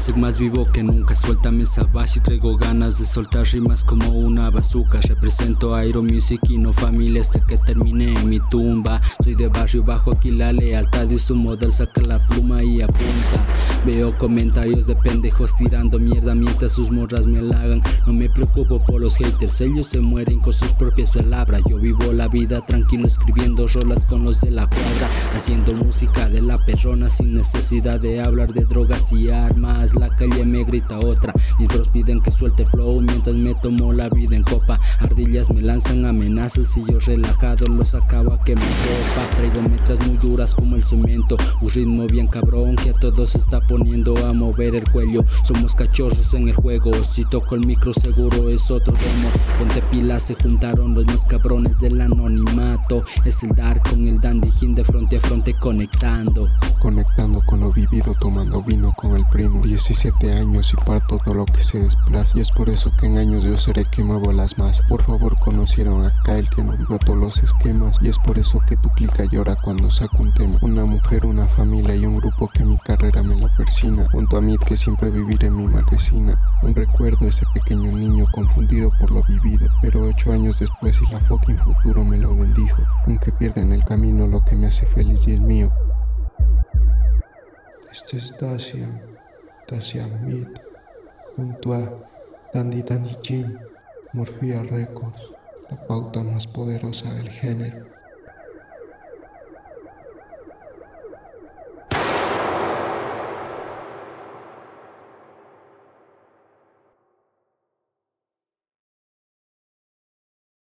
Hace más vivo que nunca, suéltame bash y traigo ganas de soltar rimas como una bazooka. Represento Aero Music y no familia hasta que termine en mi tumba. Soy de barrio bajo, aquí la lealtad y su model saca la pluma y apunta. Veo comentarios de pendejos tirando mierda mientras sus morras me halagan. No me preocupo por los haters, ellos se mueren con sus propias palabras. Yo vivo la vida tranquilo escribiendo rolas con los de la cuadra, haciendo música de la perrona sin necesidad de hablar de drogas y armas. La calle me grita otra, mis piden que suelte flow mientras me tomo la vida en copa. Ardillas me lanzan amenazas y yo relajado los acabo a que me ropa. Traigo metras muy duras como el cemento, un ritmo bien cabrón que a todos está poniendo a mover el cuello. Somos cachorros en el juego, si toco el micro seguro es otro demo. Ponte pilas, se juntaron los más cabrones del anonimato. Es el dar con el dandy de frente a frente. Conectando 17 años y parto todo lo que se desplaza. Y es por eso que en años yo seré las más. Por favor, conocieron a Kyle que nos todos los esquemas. Y es por eso que tu clica llora cuando saco un tema. Una mujer, una familia y un grupo que mi carrera me la persina. Junto a mí que siempre viviré en mi marquesina. Un recuerdo ese pequeño niño confundido por lo vivido. Pero ocho años después y la fucking futuro me lo bendijo. Aunque pierda en el camino lo que me hace feliz y el mío. Este es Dacia, Meat, junto a Dandy Dandy Jim, Morphia Records, la pauta más poderosa del género.